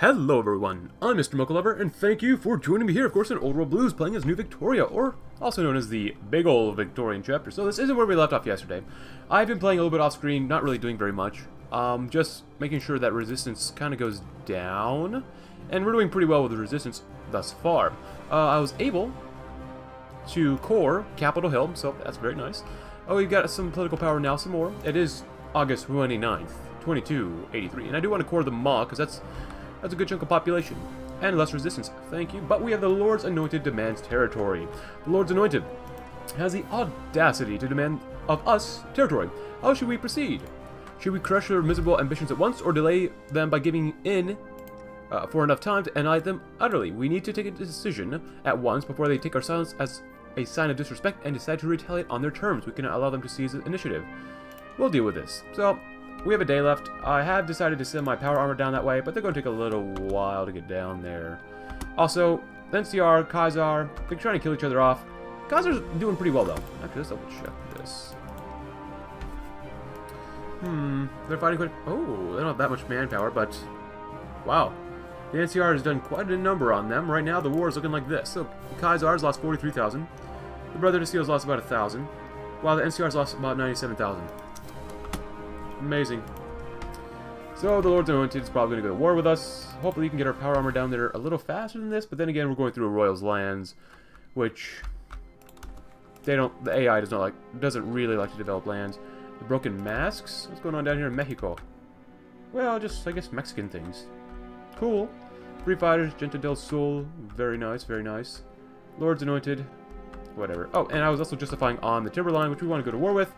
Hello everyone, I'm Mr. Mocha and thank you for joining me here, of course, in Old World Blues, playing as New Victoria, or also known as the Big Ol' Victorian chapter. So this isn't where we left off yesterday. I've been playing a little bit off-screen, not really doing very much. Um, just making sure that resistance kind of goes down, and we're doing pretty well with the resistance thus far. Uh, I was able to core Capitol Hill, so that's very nice. Oh, we've got some political power now, some more. It is August 29th, 2283, and I do want to core the Maw, because that's that's a good chunk of population. And less resistance, thank you. But we have the Lord's Anointed demands territory. The Lord's Anointed has the audacity to demand of us territory. How should we proceed? Should we crush their miserable ambitions at once, or delay them by giving in uh, for enough time to annihilate them utterly? We need to take a decision at once before they take our silence as a sign of disrespect and decide to retaliate on their terms. We cannot allow them to seize the initiative. We'll deal with this. So, we have a day left. I have decided to send my power armor down that way, but they're going to take a little while to get down there. Also, NCR, Caesar, they're trying to kill each other off. Caesar's doing pretty well, though. Actually, let's double check this. Hmm, they're fighting quite... Oh, they don't have that much manpower, but... Wow. The NCR has done quite a number on them. Right now, the war is looking like this. So, Caesar's lost 43,000. The Brotherhood of Steel's lost about 1,000. While the NCR's lost about 97,000. Amazing. So the Lord's Anointed is probably going to go to war with us. Hopefully we can get our power armor down there a little faster than this, but then again we're going through Arroyo's lands, which they don't the AI does not like doesn't really like to develop lands. The broken masks? What's going on down here in Mexico? Well, just I guess Mexican things. Cool. Free Fighters, Gente del Sol, very nice, very nice. Lord's Anointed, whatever. Oh, and I was also justifying on the Timberline, which we want to go to war with.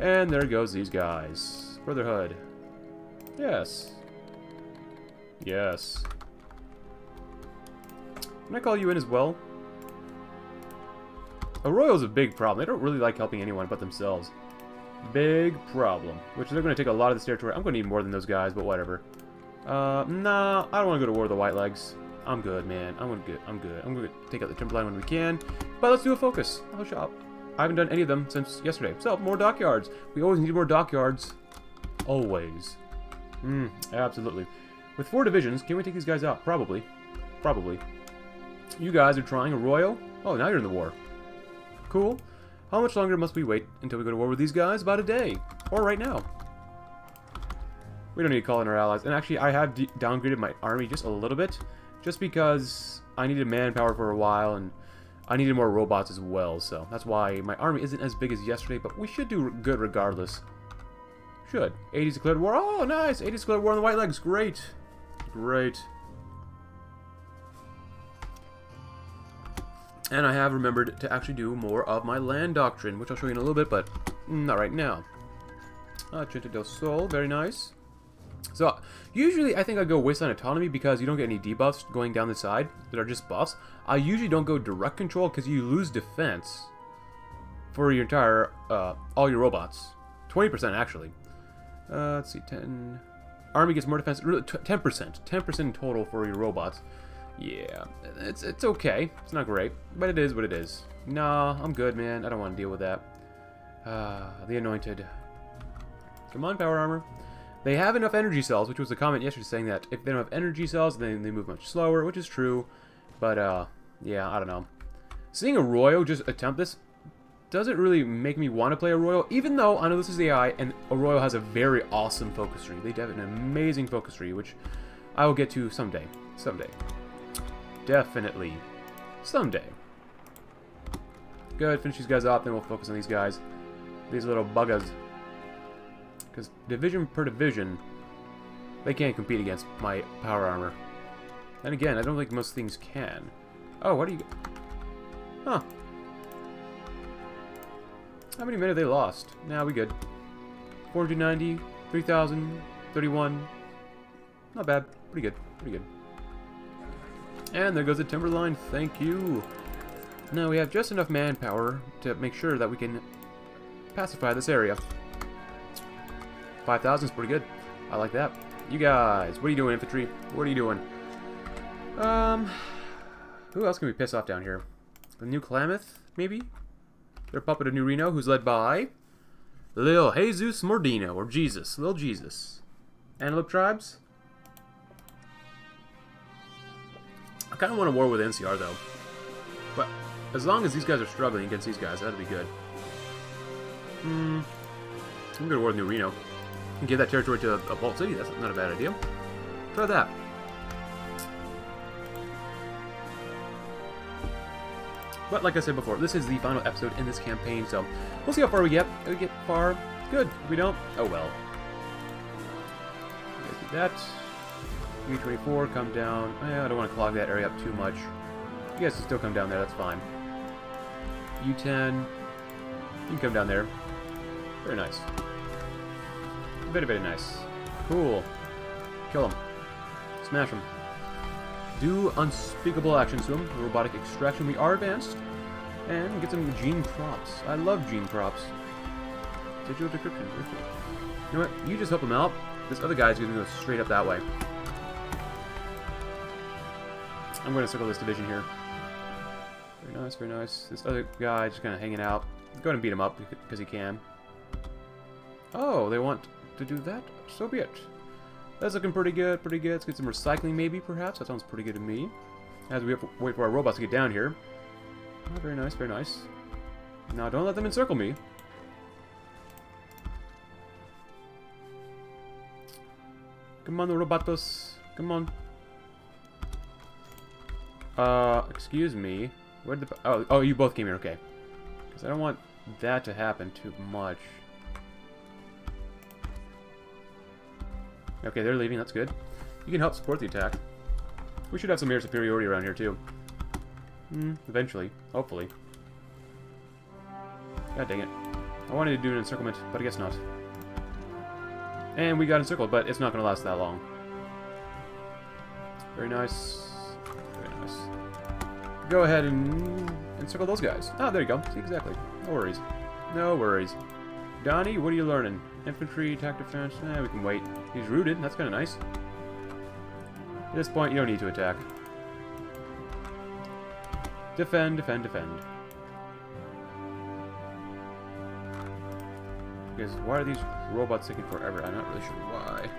And there goes these guys. Brotherhood. Yes. Yes. Can I call you in as well? Arroyo's a big problem. They don't really like helping anyone but themselves. Big problem. Which they're going to take a lot of this territory. I'm going to need more than those guys, but whatever. Uh, nah, I don't want to go to war with the White Legs. I'm good, man. I'm gonna. I'm good. I'm gonna take out the Timberline when we can. But let's do a focus. I'll shop. I haven't done any of them since yesterday. So, more dockyards. We always need more dockyards. Always. Hmm, absolutely. With four divisions, can we take these guys out? Probably. Probably. You guys are trying Arroyo? Oh, now you're in the war. Cool. How much longer must we wait until we go to war with these guys? About a day. Or right now. We don't need to call in our allies. And actually, I have downgraded my army just a little bit. Just because I needed manpower for a while, and I needed more robots as well. So that's why my army isn't as big as yesterday, but we should do good regardless. Should. 80s declared war. Oh, nice! 80s declared war on the White Legs. Great. Great. And I have remembered to actually do more of my land doctrine, which I'll show you in a little bit, but not right now. Uh, Gente del Sol, very nice. So, usually I think I go waste on Autonomy because you don't get any debuffs going down the side that are just buffs. I usually don't go Direct Control because you lose defense for your entire, uh, all your robots. 20% actually. Uh, let's see, 10... Army gets more defense, 10%. 10% in total for your robots. Yeah, it's, it's okay. It's not great, but it is what it is. Nah, I'm good, man. I don't want to deal with that. Uh, the Anointed. Come on, Power Armor. They have enough energy cells, which was a comment yesterday saying that if they don't have energy cells, then they move much slower, which is true. But, uh, yeah, I don't know. Seeing Arroyo just attempt this doesn't really make me want to play Arroyo, even though I know this is AI, and Arroyo has a very awesome focus tree. They have an amazing focus tree, which I will get to someday. Someday. Definitely. Someday. Good, finish these guys off, then we'll focus on these guys. These little buggers. Because division per division, they can't compete against my power armor. And again, I don't think most things can. Oh, what do you... Huh. How many men have they lost? Now nah, we good. 490, 3,000, 31. Not bad. Pretty good. Pretty good. And there goes the Timberline. Thank you. Now we have just enough manpower to make sure that we can pacify this area. 5,000 is pretty good. I like that. You guys, what are you doing, infantry? What are you doing? Um, who else can we piss off down here? The new Klamath, maybe? Their puppet of New Reno, who's led by Lil Jesus Mordino, or Jesus, Lil Jesus. Antelope Tribes? I kind of want a war with NCR, though. But as long as these guys are struggling against these guys, that'd be good. Hmm. I'm going to war with New Reno. And give that territory to a, a Vault City. That's not a bad idea. Try that. But like I said before, this is the final episode in this campaign, so we'll see how far we get. If we get far, good. If we don't, oh well. Guys do that. U-24, come down. Eh, I don't want to clog that area up too much. You guys can still come down there, that's fine. U-10, you can come down there. Very nice. Very, very nice. Cool. Kill him. Smash him. Do unspeakable actions to him. Robotic extraction. We are advanced. And get some gene crops. I love gene crops. Digital decryption. You know what? You just help him out. This other guy's going to go straight up that way. I'm going to circle this division here. Very nice, very nice. This other guy just kind of hanging out. Go and beat him up because he can. Oh, they want to do that? So be it. That's looking pretty good, pretty good. Let's get some recycling maybe, perhaps. That sounds pretty good to me. As we have to wait for our robots to get down here. Oh, very nice, very nice. Now, don't let them encircle me. Come on, robotos. Come on. Uh, excuse me. Where'd the... Oh, oh, you both came here, okay. Because I don't want that to happen too much. Okay, they're leaving, that's good. You can help support the attack. We should have some air superiority around here, too. Hmm, eventually. Hopefully. God dang it. I wanted to do an encirclement, but I guess not. And we got encircled, but it's not going to last that long. Very nice. Very nice. Go ahead and encircle those guys. Ah, there you go. See, exactly. No worries. No worries. Donnie, what are you learning? Infantry, attack defense? Eh, we can wait. He's rooted. That's kind of nice. At this point, you don't need to attack. Defend, defend, defend. Because why are these robots taking forever? I'm not really sure why.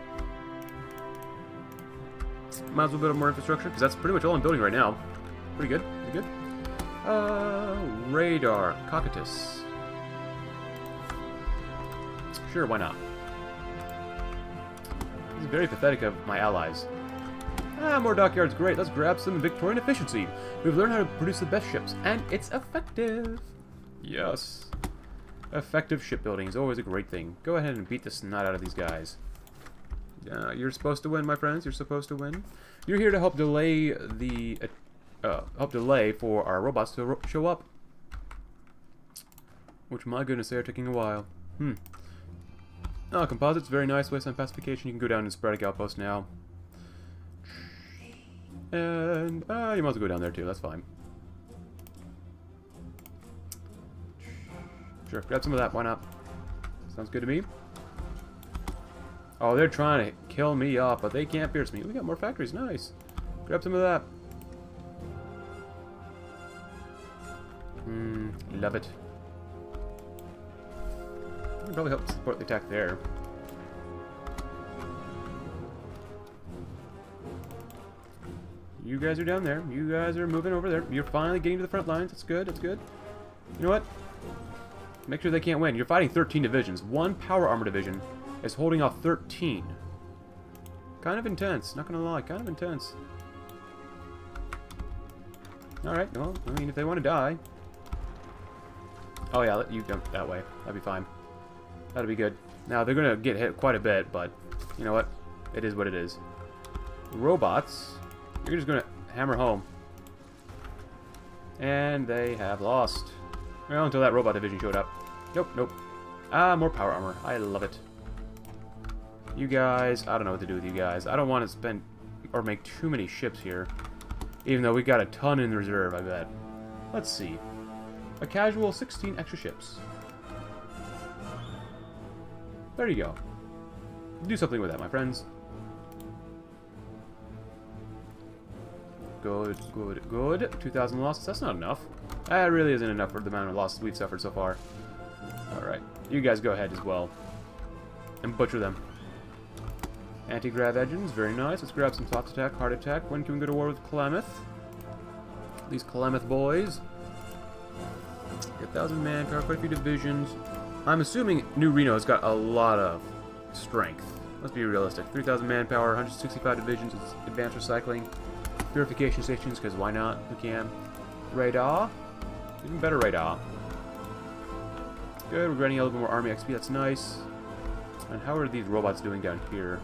Might as well build more infrastructure, because that's pretty much all I'm building right now. Pretty good, pretty good. Uh, radar, Cocytus. Sure, why not? This is very pathetic of my allies. Ah, more dockyards, great. Let's grab some Victorian efficiency. We've learned how to produce the best ships, and it's effective. Yes. Effective shipbuilding is always a great thing. Go ahead and beat the snot out of these guys. Uh, you're supposed to win, my friends. You're supposed to win. You're here to help delay the... Uh, help delay for our robots to ro show up. Which, my goodness, they are taking a while. Hmm. Oh, composites, very nice. Wasteland pacification. You can go down and spread a outpost now. And, uh, you might as well go down there too. That's fine. Sure, grab some of that. Why not? Sounds good to me. Oh, they're trying to kill me off, but they can't pierce me. We got more factories. Nice. Grab some of that. Hmm, love it. Probably help support the attack there. You guys are down there. You guys are moving over there. You're finally getting to the front lines. That's good. That's good. You know what? Make sure they can't win. You're fighting 13 divisions. One power armor division is holding off 13. Kind of intense. Not gonna lie. Kind of intense. Alright, well, I mean, if they want to die... Oh yeah, let you jump that way. That'd be fine. That'd be good. Now, they're gonna get hit quite a bit, but... You know what? It is what it is. Robots... You're just gonna hammer home. And they have lost. Well, until that robot division showed up. Nope, nope. Ah, more power armor. I love it. You guys, I don't know what to do with you guys. I don't want to spend or make too many ships here. Even though we got a ton in reserve, I bet. Let's see. A casual 16 extra ships. There you go. Do something with that, my friends. Good, good, good. 2,000 losses. That's not enough. That really isn't enough for the amount of losses we've suffered so far. Alright. You guys go ahead as well. And butcher them. Anti-grav engines. Very nice. Let's grab some thoughts attack, heart attack. When can we go to war with Klamath? these Klamath boys. A thousand manpower, quite a few divisions. I'm assuming New Reno has got a lot of strength. Let's be realistic. 3,000 manpower, 165 divisions, advanced recycling, purification stations, because why not? We can. Radar. Even better radar. Good, we're getting a little bit more army XP, that's nice. And how are these robots doing down here?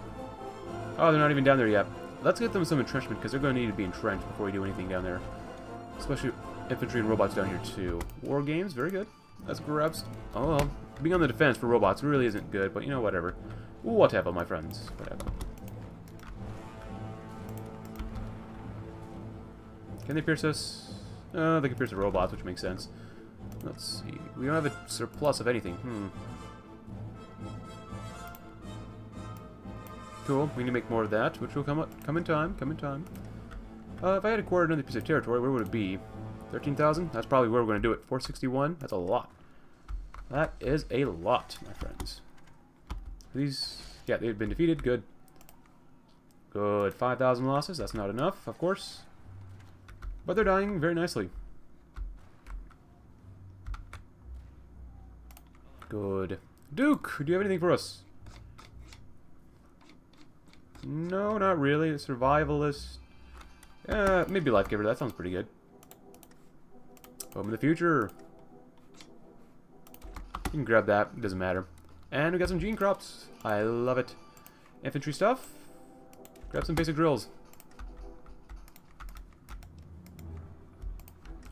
Oh, they're not even down there yet. Let's get them some entrenchment, because they're going to need to be entrenched before we do anything down there. Especially infantry and robots down here, too. War games, very good. That's grabs. Oh, well. Being on the defense for robots really isn't good, but you know, whatever. Whatever, my friends. Whatever. Can they pierce us? Uh, they can pierce the robots, which makes sense. Let's see. We don't have a surplus of anything. Hmm. Cool. We need to make more of that, which will come up, come in time. Come in time. Uh, if I had acquired another piece of territory, where would it be? 13,000? That's probably where we're going to do it. 461? That's a lot. That is a lot, my friends. These, yeah, they've been defeated. Good. Good. 5,000 losses. That's not enough, of course. But they're dying very nicely. Good. Duke, do you have anything for us? No, not really. Survivalist. Uh, maybe life giver. That sounds pretty good. Home in the future. You can grab that. It doesn't matter. And we got some gene crops. I love it. Infantry stuff. Grab some basic drills.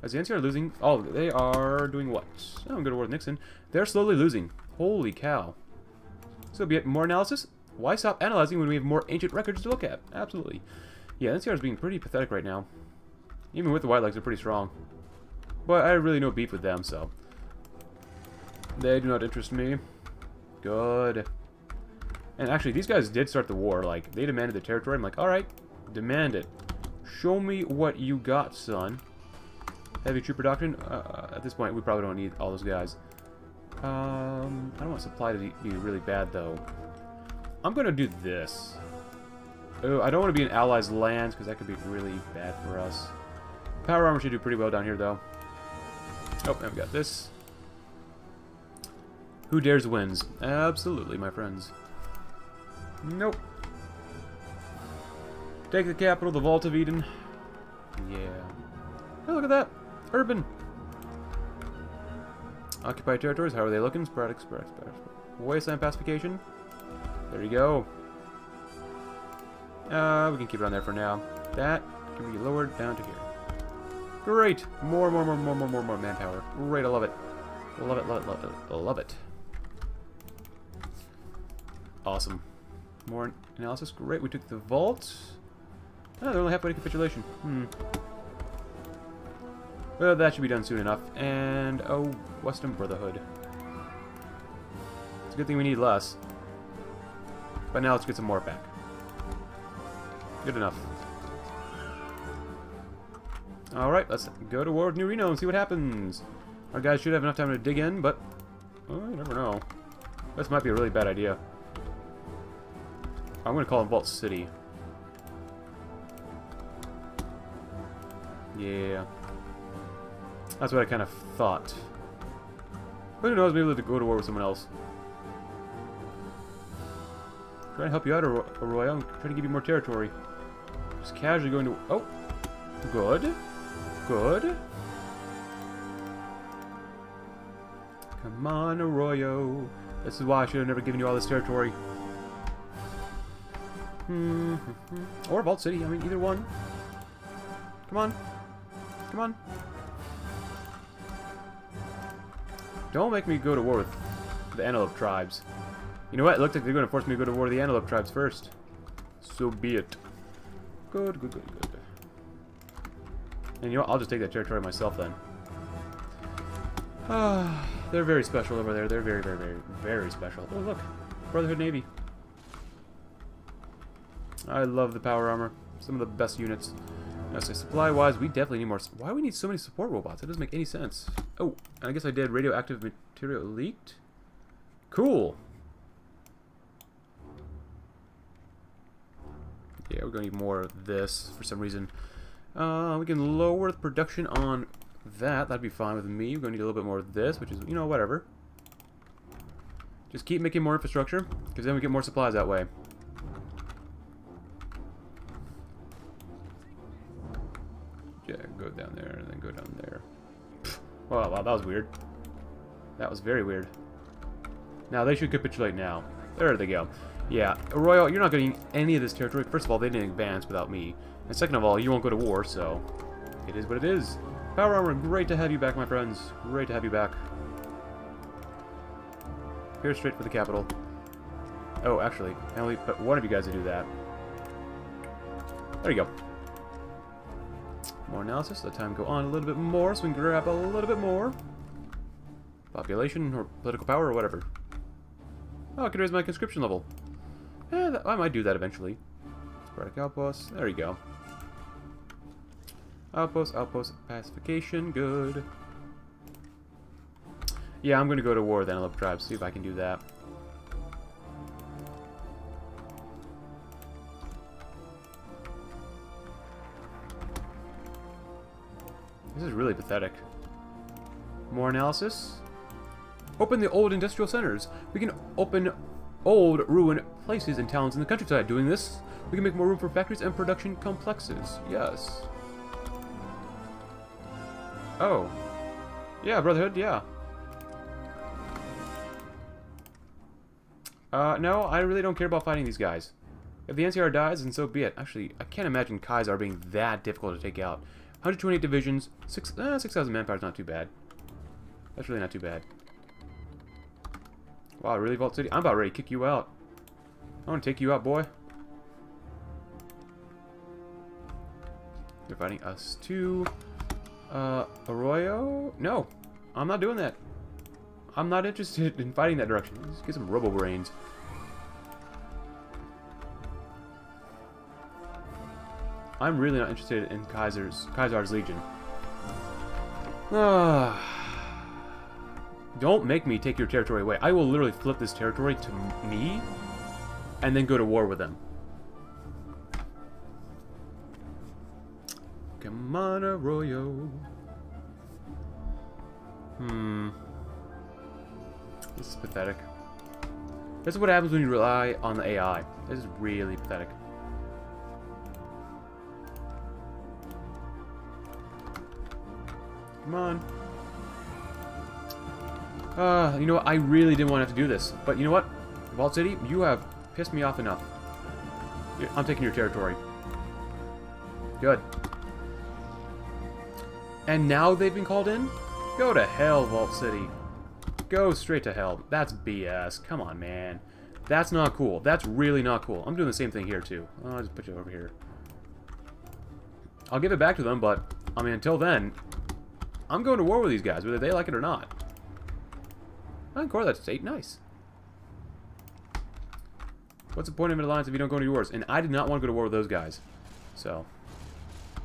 As the NCR losing... Oh, they are doing what? Oh, I'm going to war with Nixon. They're slowly losing. Holy cow. So be it more analysis? Why stop analyzing when we have more ancient records to look at? Absolutely. Yeah, NCR is being pretty pathetic right now. Even with the White Legs, they're pretty strong. But I really no beef with them, so... They do not interest me. Good. And actually, these guys did start the war. Like, they demanded the territory. I'm like, alright, demand it. Show me what you got, son. Heavy trooper doctrine? Uh, at this point, we probably don't need all those guys. Um, I don't want supply to be really bad, though. I'm going to do this. Oh, I don't want to be in allies' lands, because that could be really bad for us. Power armor should do pretty well down here, though. Oh, and we got this. Who dares wins? Absolutely, my friends. Nope. Take the capital, the Vault of Eden. Yeah. Look at that. Urban. Occupied territories, how are they looking? Sporadic, sporadic, sporadic. Wasteland pacification. There you go. Uh, we can keep it on there for now. That can be lowered down to here. Great! More, more, more, more, more, more, more manpower. Great, I love it. Love it, love it, love it, love it. Awesome. More analysis. Great, we took the vault. Oh, they're only halfway to capitulation. Hmm. Well, that should be done soon enough. And, oh, Western Brotherhood. It's a good thing we need less. But now let's get some more back. Good enough. Alright, let's go to war with New Reno and see what happens. Our guys should have enough time to dig in, but... Oh, you never know. This might be a really bad idea. I'm going to call it Vault City. Yeah. That's what I kind of thought. But who knows, maybe we'll have to go to war with someone else. Trying to help you out, Arroyo. I'm trying to give you more territory. Just casually going to... Oh! Good. Good. Come on, Arroyo. This is why I should have never given you all this territory. Hmm. Or Vault City. I mean, either one. Come on. Come on. Don't make me go to war with the Antelope tribes. You know what? It looked like they're going to force me to go to war with the Antelope tribes first. So be it. Good, good, good, good. And you know what? I'll just take that territory myself then. Ah, they're very special over there. They're very, very, very, very special. Oh, look. Brotherhood Navy. I love the power armor. Some of the best units. Now, say supply-wise, we definitely need more. Why we need so many support robots? That doesn't make any sense. Oh, and I guess I did radioactive material leaked. Cool. Yeah, we're gonna need more of this for some reason. Uh, we can lower the production on that. That'd be fine with me. We're going to need a little bit more of this, which is, you know, whatever. Just keep making more infrastructure, because then we get more supplies that way. Yeah, go down there, and then go down there. Wow, wow, that was weird. That was very weird. Now, they should capitulate now. There they go. Yeah, Royal, you're not getting any of this territory. First of all, they didn't advance without me. And second of all, you won't go to war, so... It is what it is. Power Armor, great to have you back, my friends. Great to have you back. Here, straight for the capital. Oh, actually, I only but one of you guys to do that. There you go. More analysis. Let time go on a little bit more so we can grab a little bit more. Population or political power or whatever. Oh, I can raise my conscription level. Eh, that, I might do that eventually. Sporadic outpost. There you go. Outpost, outpost, pacification, good. Yeah, I'm gonna go to war with Antelope Tribes, see if I can do that. This is really pathetic. More analysis. Open the old industrial centers. We can open old ruined places and towns in the countryside. Doing this, we can make more room for factories and production complexes. Yes. Oh. Yeah, Brotherhood, yeah. Uh, no, I really don't care about fighting these guys. If the NCR dies, then so be it. Actually, I can't imagine Caesar being that difficult to take out. 128 divisions, 6,000 uh, 6, manpower is not too bad. That's really not too bad. Wow, really, Vault City? I'm about ready to kick you out. I want to take you out, boy. You're fighting us too. Uh, Arroyo? No, I'm not doing that. I'm not interested in fighting that direction. Let's get some Robo Brains. I'm really not interested in Caesar's Caesar's Legion. Don't make me take your territory away. I will literally flip this territory to me and then go to war with them. On, Hmm. This is pathetic. This is what happens when you rely on the AI. This is really pathetic. Come on. Uh, you know what? I really didn't want to have to do this. But you know what? Vault City, you have pissed me off enough. I'm taking your territory. Good. And now they've been called in? Go to hell, Vault City. Go straight to hell. That's BS. Come on, man. That's not cool. That's really not cool. I'm doing the same thing here, too. Oh, I'll just put you over here. I'll give it back to them, but, I mean, until then, I'm going to war with these guys, whether they like it or not. Encore that state. Nice. What's the point of an alliance if you don't go to wars? And I did not want to go to war with those guys. So.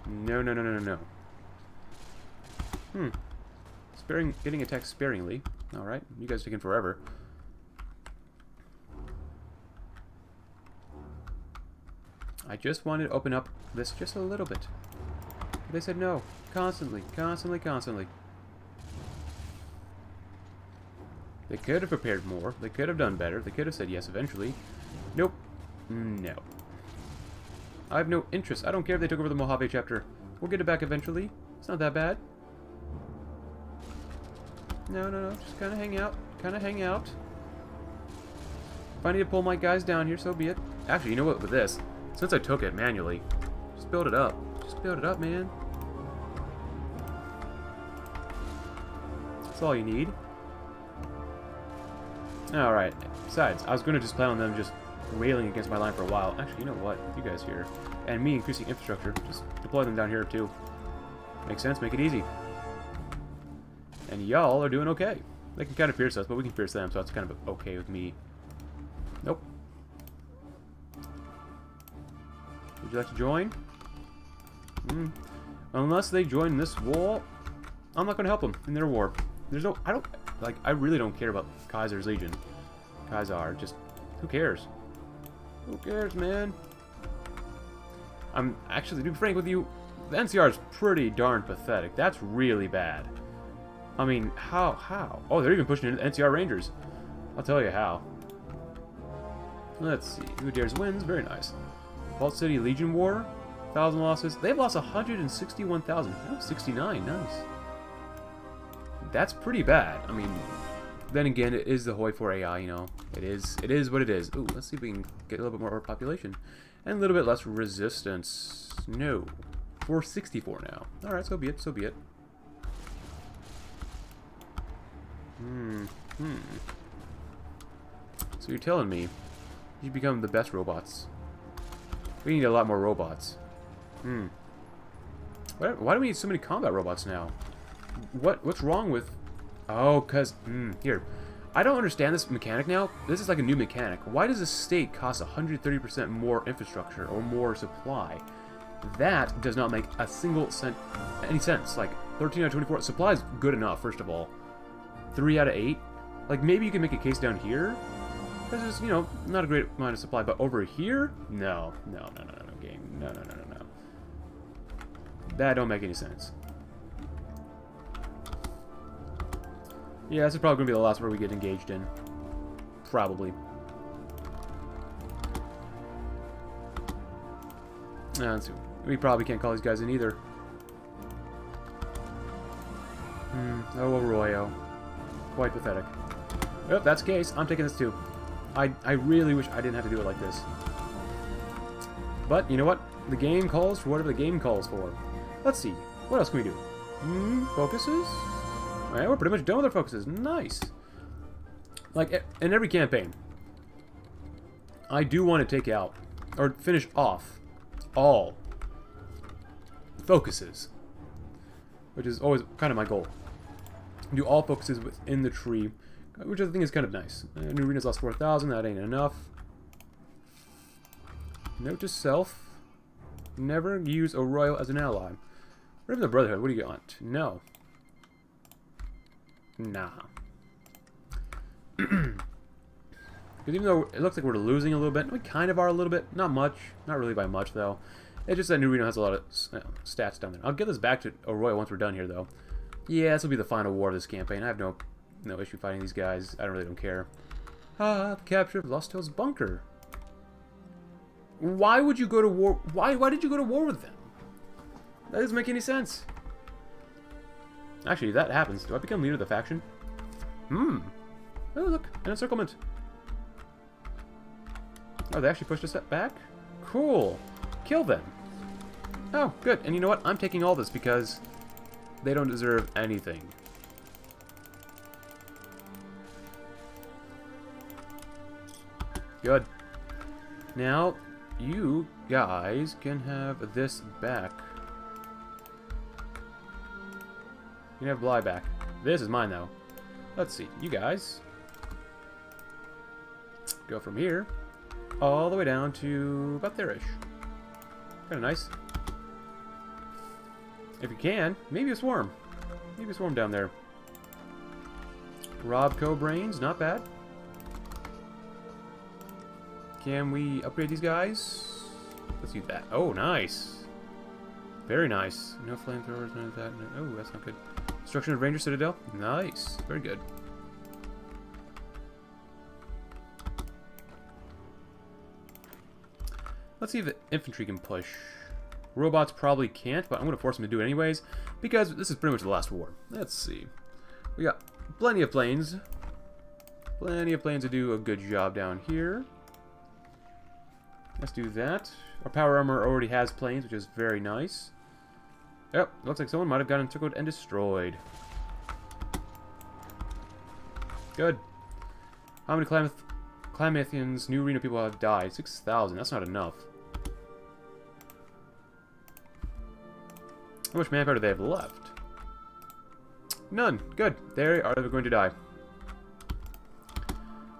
No, no, no, no, no, no. Hmm. Sparing, getting attacked sparingly. Alright, you guys taking forever. I just wanted to open up this just a little bit. They said no. Constantly, constantly, constantly. They could have prepared more. They could have done better. They could have said yes eventually. Nope. No. I have no interest. I don't care if they took over the Mojave chapter. We'll get it back eventually. It's not that bad. No, no, no. Just kind of hang out. Kind of hang out. If I need to pull my guys down here, so be it. Actually, you know what? With this, since I took it manually, just build it up. Just build it up, man. That's all you need. Alright. Besides, I was going to just plan on them just railing against my line for a while. Actually, you know what? You guys here. And me increasing infrastructure. Just deploy them down here, too. Makes sense. Make it easy. And y'all are doing okay. They can kind of pierce us, but we can pierce them, so that's kind of okay with me. Nope. Would you like to join? Mm. Unless they join this war, I'm not going to help them in their war. There's no... I don't... Like, I really don't care about Caesar's Legion. Caesar, just... Who cares? Who cares, man? I'm... Actually, to be frank with you, the NCR is pretty darn pathetic. That's really bad. I mean, how, how? Oh, they're even pushing NCR Rangers. I'll tell you how. Let's see. Who dares wins? Very nice. Vault City Legion War. 1,000 losses. They've lost 161,000. Oh, 69. Nice. That's pretty bad. I mean, then again, it is the Hoi 4 AI, you know. It is it is what it is. Ooh, let's see if we can get a little bit more population. And a little bit less resistance. No. 464 now. Alright, so be it, so be it. Hmm. Hmm. So you're telling me you become the best robots. We need a lot more robots. Hmm. Why, why do we need so many combat robots now? What What's wrong with... Oh, because... Hmm, here. I don't understand this mechanic now. This is like a new mechanic. Why does a state cost 130% more infrastructure or more supply? That does not make a single cent any sense. Like, 13 out of 24. Supply is good enough, first of all. 3 out of 8? Like, maybe you can make a case down here? This is, you know, not a great amount of supply. But over here? No. No, no, no, no, game. No, no, no, no, no. That don't make any sense. Yeah, this is probably going to be the last war we get engaged in. Probably. Uh, we probably can't call these guys in either. Hmm. Oh, Arroyo. Quite pathetic. Yep, that's the case. I'm taking this too. I, I really wish I didn't have to do it like this. But, you know what? The game calls for whatever the game calls for. Let's see. What else can we do? Hmm, focuses? Alright, we're pretty much done with our focuses. Nice. Like, in every campaign, I do want to take out, or finish off, all focuses. Which is always kind of my goal. Do all focuses within the tree, which I think is kind of nice. Uh, New Reno's lost 4,000, that ain't enough. Note to self, never use Arroyo as an ally. Or even the Brotherhood, what do you want? No. Nah. Because even though it looks like we're losing a little bit, we kind of are a little bit. Not much. Not really by much, though. It's just that New Reno has a lot of you stats down there. I'll get this back to Arroyo once we're done here, though. Yeah, this will be the final war of this campaign. I have no no issue fighting these guys. I don't really don't care. Ah, the capture of Lost Hills Bunker. Why would you go to war? Why, why did you go to war with them? That doesn't make any sense. Actually, that happens. Do I become leader of the faction? Hmm. Oh, look. An encirclement. Oh, they actually pushed step back? Cool. Kill them. Oh, good. And you know what? I'm taking all this because they don't deserve anything. Good. Now, you guys can have this back. You can have Bly back. This is mine, though. Let's see. You guys go from here all the way down to about there-ish. Kind of nice. If you can, maybe a swarm. Maybe a swarm down there. Robo Brains, not bad. Can we upgrade these guys? Let's do that. Oh, nice. Very nice. No flamethrowers, none of that. No, oh, that's not good. Destruction of Ranger Citadel. Nice. Very good. Let's see if the infantry can push. Robots probably can't, but I'm going to force them to do it anyways, because this is pretty much the last war. Let's see. We got plenty of planes. Plenty of planes to do a good job down here. Let's do that. Our power armor already has planes, which is very nice. Yep, looks like someone might have gotten encircled and destroyed. Good. How many Klamath Klamathians, New Reno people have died? 6,000. That's not enough. How much manpower do they have left? None. Good. They are going to die.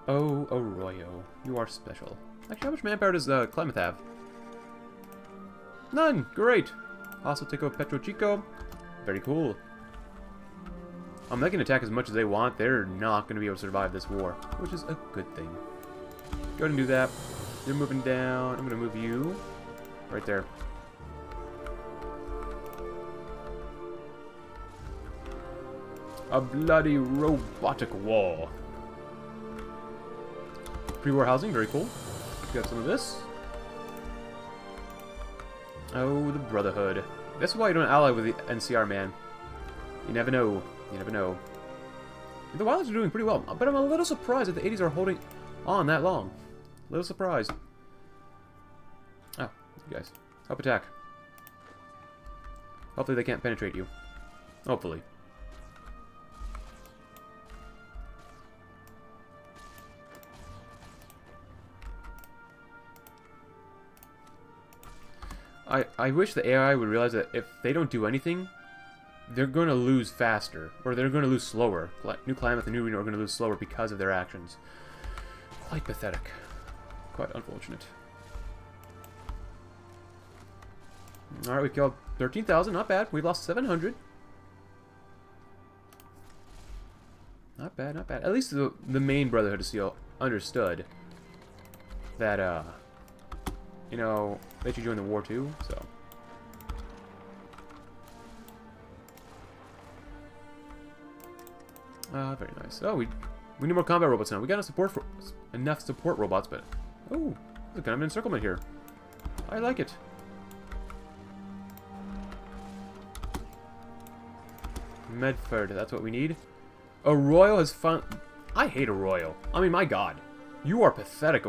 Oh, Arroyo. You are special. Actually, how much manpower does uh, Klamath have? None. Great. Also take over Petro Chico. Very cool. Um, they can attack as much as they want. They're not going to be able to survive this war, which is a good thing. Go ahead and do that. You're moving down. I'm going to move you right there. A bloody robotic wall. Pre-war housing, very cool. Got some of this. Oh, the Brotherhood. That's why you don't ally with the NCR, man. You never know. You never know. The Wilds are doing pretty well, but I'm a little surprised that the 80s are holding on that long. A little surprised. Oh, you guys. Help attack. Hopefully they can't penetrate you. Hopefully. I, I wish the AI would realize that if they don't do anything, they're going to lose faster, or they're going to lose slower. New Klamath and New Reno are going to lose slower because of their actions. Quite pathetic. Quite unfortunate. Alright, we killed 13,000, not bad. We lost 700. Not bad, not bad. At least the, the main Brotherhood of Steel understood that, uh, you know, they you join the war too, so. Ah, uh, very nice. Oh, we we need more combat robots now. We got enough support for enough support robots, but oh, look, of an encirclement here. I like it. Medford, that's what we need. Arroyo has fun. I hate Arroyo. I mean, my god. You are pathetic,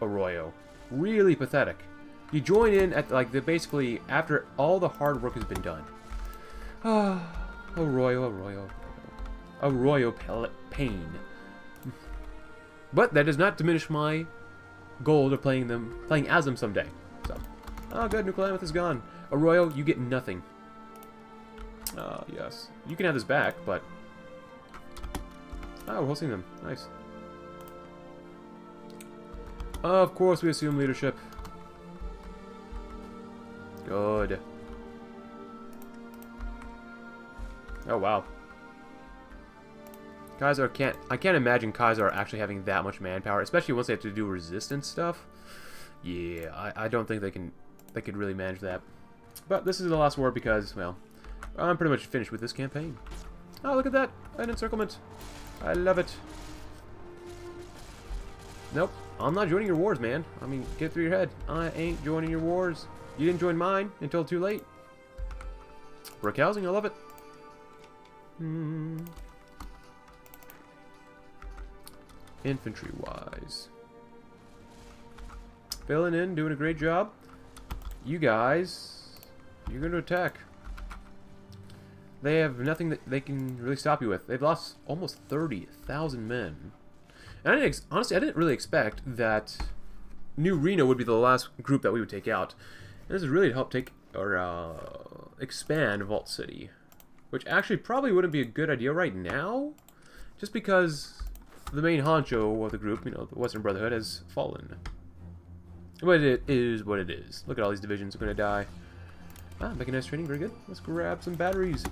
Arroyo. Really pathetic. You join in at, like, the basically, after all the hard work has been done. Ah, Arroyo, Arroyo. Arroyo pain. But that does not diminish my goal of playing them, playing as them someday. So, oh good, New Nuclear is gone. Arroyo, you get nothing. Ah, yes. You can have this back, but... Oh, we're hosting them. Nice. Of course we assume leadership. Good. Oh, wow. Caesar can't... I can't imagine Caesar actually having that much manpower, especially once they have to do resistance stuff. Yeah, I, I don't think they can... They could really manage that. But this is the last war because, well, I'm pretty much finished with this campaign. Oh, look at that! An encirclement! I love it. Nope. I'm not joining your wars, man. I mean, get through your head. I ain't joining your wars. You didn't join mine until too late. Brick housing, I love it. Hmm. Infantry-wise. Filling in, doing a great job. You guys, you're going to attack. They have nothing that they can really stop you with. They've lost almost 30,000 men. And I didn't, honestly, I didn't really expect that New Reno would be the last group that we would take out. And this is really to help take, or uh, expand Vault City. Which actually probably wouldn't be a good idea right now. Just because the main honcho of the group, you know, the Western Brotherhood, has fallen. But it is what it is. Look at all these divisions are going to die. Ah, mechanized training, very good. Let's grab some batteries.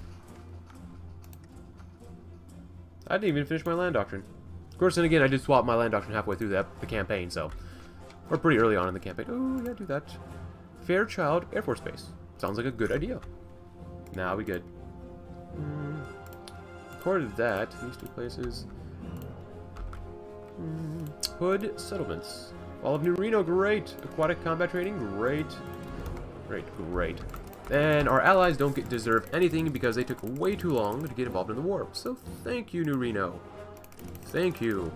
I didn't even finish my land doctrine. Of course, then again, I did swap my land doctrine halfway through that, the campaign, so... We're pretty early on in the campaign. Oh, yeah, do that. Fairchild Air Force Base. Sounds like a good idea. Now we good. Mm. To that, these two places... Mm. Hood Settlements. All of New Reno, great. Aquatic combat training, great. Great, great. And our allies don't get deserve anything because they took way too long to get involved in the war. So thank you, New Reno. Thank you.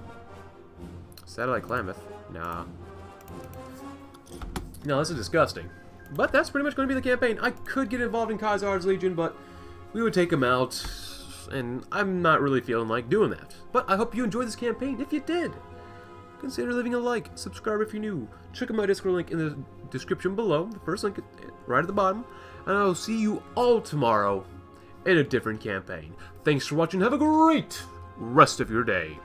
Satellite Klamath. Nah. No, this is disgusting. But that's pretty much going to be the campaign. I could get involved in Caesar's Legion, but we would take him out, and I'm not really feeling like doing that. But I hope you enjoyed this campaign. If you did, consider leaving a like, subscribe if you're new, check out my Discord link in the description below, the first link right at the bottom, and I'll see you all tomorrow in a different campaign. Thanks for watching, have a great rest of your day.